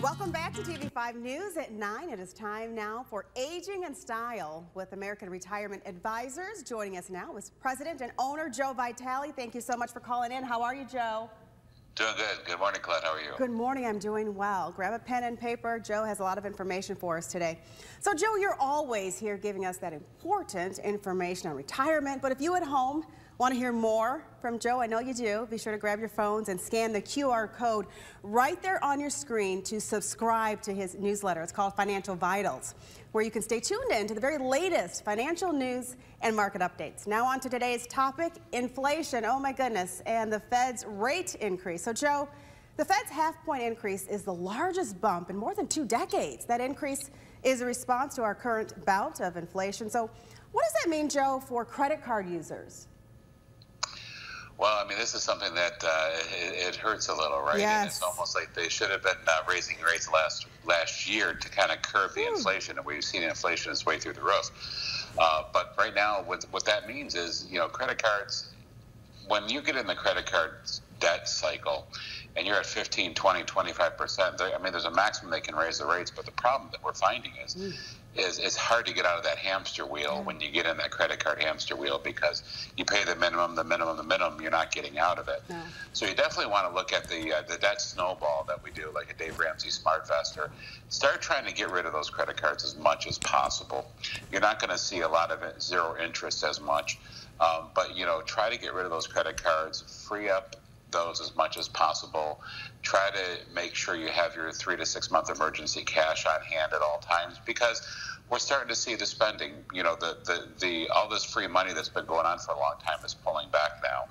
Welcome back to TV5 News at 9. It is time now for Aging in Style with American Retirement Advisors. Joining us now is President and owner Joe Vitale. Thank you so much for calling in. How are you, Joe? Doing good. Good morning, Colette. How are you? Good morning. I'm doing well. Grab a pen and paper. Joe has a lot of information for us today. So, Joe, you're always here giving us that important information on retirement. But if you at home Want to hear more from Joe? I know you do. Be sure to grab your phones and scan the QR code right there on your screen to subscribe to his newsletter. It's called Financial Vitals, where you can stay tuned in to the very latest financial news and market updates. Now on to today's topic, inflation. Oh my goodness, and the Fed's rate increase. So Joe, the Fed's half point increase is the largest bump in more than two decades. That increase is a response to our current bout of inflation. So what does that mean, Joe, for credit card users? Well, I mean, this is something that uh, it, it, hurts a little, right? Yes. And it's almost like they should have been uh, raising rates last last year to kind of curb the inflation, and we've seen inflation its way through the roof. Uh, but right now, what, what that means is, you know, credit cards. When you get in the credit card debt cycle, and you're at 15, 20, 25 percent, I mean, there's a maximum they can raise the rates. But the problem that we're finding is. Mm is it's hard to get out of that hamster wheel yeah. when you get in that credit card hamster wheel because you pay the minimum, the minimum, the minimum. You're not getting out of it. No. So you definitely want to look at the uh, the debt snowball that we do, like a Dave Ramsey SmartVest, or start trying to get rid of those credit cards as much as possible. You're not going to see a lot of it, zero interest as much, um, but you know, try to get rid of those credit cards, free up those as much as possible. Try to make sure you have your three to six month emergency cash on hand at all times because we're starting to see the spending. You know, the, the, the all this free money that's been going on for a long time is pulling back now.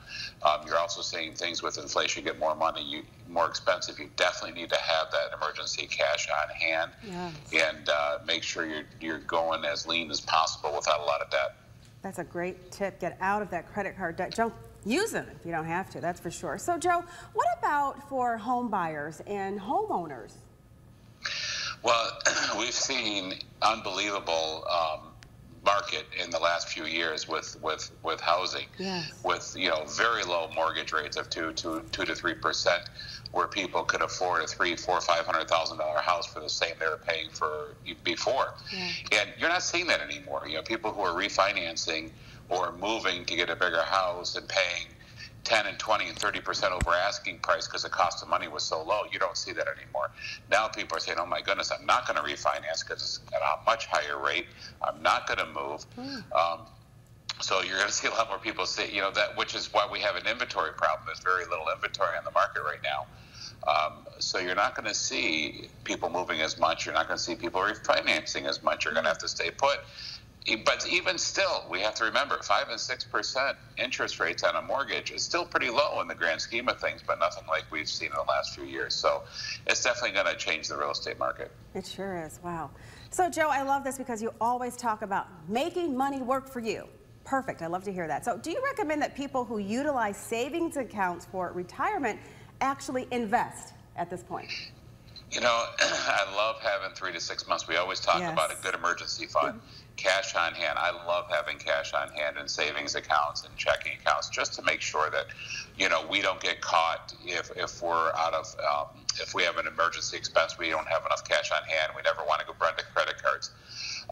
Um, you're also seeing things with inflation get more money, you, more expensive. You definitely need to have that emergency cash on hand yes. and uh, make sure you're you're going as lean as possible without a lot of debt. That's a great tip. Get out of that credit card debt. Don't use them if you don't have to. That's for sure. So, Joe, what about for home buyers and homeowners? Well, we've seen unbelievable um, market in the last few years with with with housing, yes. with you know very low mortgage rates of two two two to three percent, where people could afford a three, four, five hundred thousand dollar house for the same they were paying for before, yeah. and you're not seeing that anymore. You know, people who are refinancing or moving to get a bigger house and paying 10 and 20 and 30 percent over asking price because the cost of money was so low. You don't see that anymore. Now people are saying, "Oh my goodness, I'm not going to refinance because it's at a much higher rate. I'm not going to move." Mm. Um, so you're going to see a lot more people say, you know, that which is why we have an inventory problem. There's very little inventory on the market right now. Um, so you're not going to see people moving as much. You're not going to see people refinancing as much. You're going to have to stay put but even still, we have to remember five and six percent interest rates on a mortgage is still pretty low in the grand scheme of things, but nothing like we've seen in the last few years. So it's definitely going to change the real estate market. It sure is. Wow. So Joe, I love this because you always talk about making money work for you. Perfect. I love to hear that. So do you recommend that people who utilize savings accounts for retirement actually invest at this point? You know, I love having three to six months. We always talk yes. about a good emergency fund cash on hand. I love having cash on hand in savings accounts and checking accounts just to make sure that, you know, we don't get caught if, if we're out of, um, if we have an emergency expense, we don't have enough cash on hand. We never want to go run to credit cards.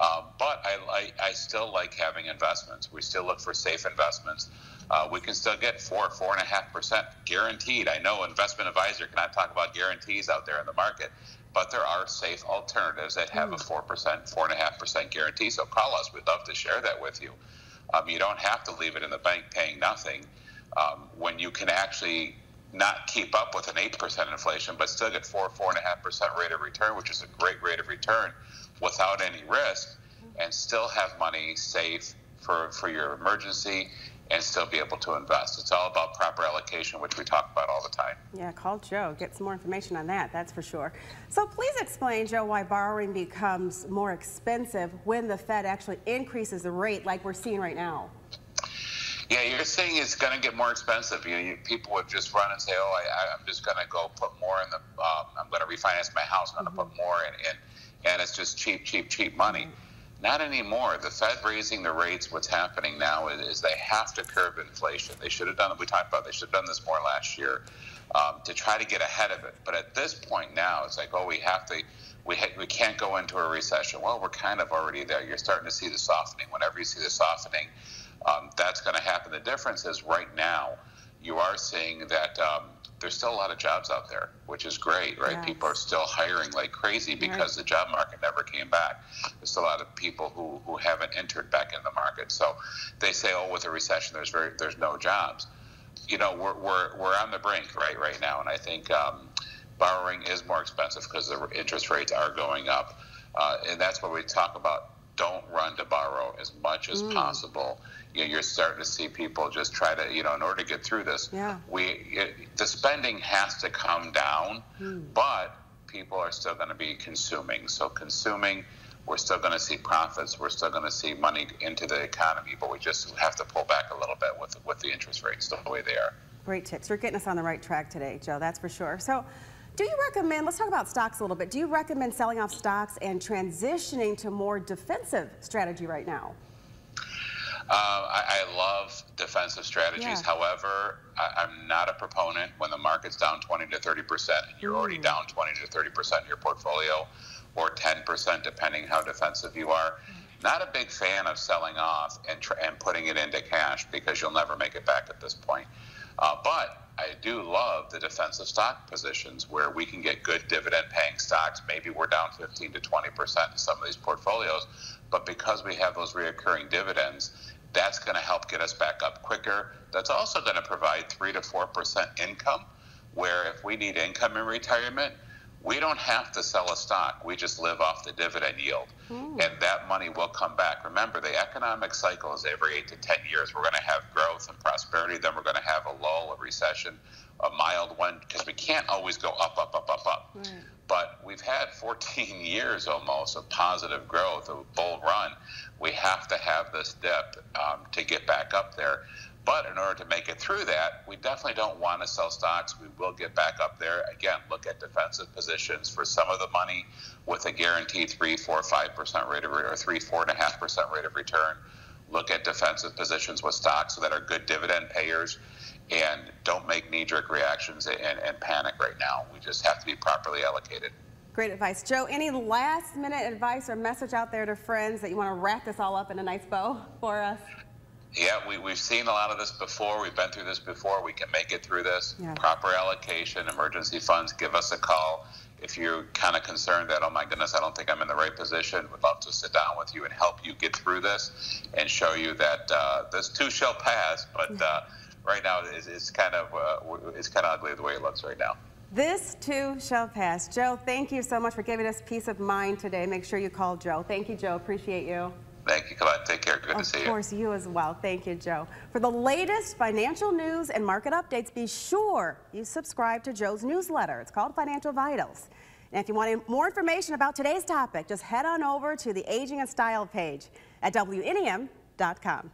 Um, but I, I, I still like having investments. We still look for safe investments. Uh, we can still get four, four and a half percent guaranteed. I know investment advisor cannot talk about guarantees out there in the market, but there are safe alternatives that have a 4%, hmm. 4.5% guarantee. So call us. We'd love to share that with you. Um, you don't have to leave it in the bank paying nothing um, when you can actually not keep up with an 8% inflation, but still get 4, 4.5% rate of return, which is a great rate of return without any risk, and still have money safe for, for your emergency and still be able to invest. It's all about proper allocation, which we talk about all the time. Yeah, call Joe. Get some more information on that, that's for sure. So please explain, Joe, why borrowing becomes more expensive when the Fed actually increases the rate like we're seeing right now. Yeah, you're saying it's going to get more expensive. You know, you, people would just run and say, "Oh, I, am just going to go put more in the. Um, I'm going to refinance my house. I'm going to mm -hmm. put more in, in, and it's just cheap, cheap, cheap money." Mm -hmm not anymore. The Fed raising the rates, what's happening now is, is they have to curb inflation. They should have done it. We talked about they should have done this more last year. um, to try to get ahead of it. But at this point now, it's like, oh, we have to. We, ha- we can't go into a recession. Well, we're kind of already there. You're starting to see the softening. Whenever you see the softening, um, that's going to happen. The difference is right now, you are seeing that um, there's still a lot of jobs out there, which is great, right? Yes. People are still hiring like crazy because the job market never came back. There's still a lot of people who, who haven't entered back in the market. So they say, oh, with a recession, there's very there's no jobs. You know, we're, we're, we're on the brink right right now, and I think um, borrowing is more expensive because the interest rates are going up, uh, and that's what we talk about. Don't run to borrow as much as mm. possible. You know, you're starting to see people just try to, you know, in order to get through this, Yeah. we it, the spending has to come down, hmm. but people are still going to be consuming. So consuming, we're still going to see profits. We're still going to see money into the economy, but we just have to pull back a little bit with with the interest rates the way they are. Great tips. You're getting us on the right track today, Joe, that's for sure. So, do you recommend, let's talk about stocks a little bit. Do you recommend selling off stocks and transitioning to more defensive strategy right now? Uh, I, I love defensive strategies. Yeah. However, I, I'm not a proponent when the market's down 20 to 30 percent and you're already down 20 to 30 percent in your portfolio, or 10 percent depending how defensive you are. Not a big fan of selling off and and putting it into cash because you'll never make it back at this point. Uh, but I do love the defensive stock positions where we can get good dividend paying stocks. Maybe we're down 15 to 20 percent in some of these portfolios, but because we have those reoccurring dividends, that's going to help get us back up quicker. That's also going to provide three to four percent income. Where if we need income in retirement, we don't have to sell a stock. We just live off the dividend yield, and that money will come back. Remember, the economic cycle is every eight to ten years. We're going to have growth and prosperity. Then we're going to have a lull, a recession, a mild one, because we can't always go up, up, up, up, up. But we've had 14 years almost of positive growth, a bull run. We have to have this dip um, to get back up there. But in order to make it through that, we definitely don't want to sell stocks. We will get back up there. Again, look at defensive positions for some of the money with a guaranteed three, four, five percent rate of return, or three, four and a half percent rate of return. Look at defensive positions with stocks that are good dividend payers, and don't make knee-jerk reactions and, and panic right now. We just have to be properly allocated. Great advice. Joe, any last minute advice or message out there to friends that you want to wrap this all up in a nice bow for us? Yeah, we, we've seen a lot of this before. We've been through this before. We can make it through this. Yeah. Proper allocation, emergency funds, give us a call. If you're kind of concerned that, oh my goodness, I don't think I'm in the right position, we'd love to sit down with you and help you get through this and show you that uh, this too shall pass. But uh, right now, it's, it's kind of uh, it's kind of ugly the way it looks right now. This too shall pass. Joe, thank you so much for giving us peace of mind today. Make sure you call Joe. Thank you, Joe. Appreciate you. Thank you, Colette. Take care. Good to Of see you. Of course, you as well. Thank you, Joe. For the latest financial news and market updates, be sure you subscribe to Joe's newsletter. It's called Financial Vitals. And if you want more information about today's topic, just head on over to the Aging in Style page at WNEM.com.